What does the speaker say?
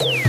you.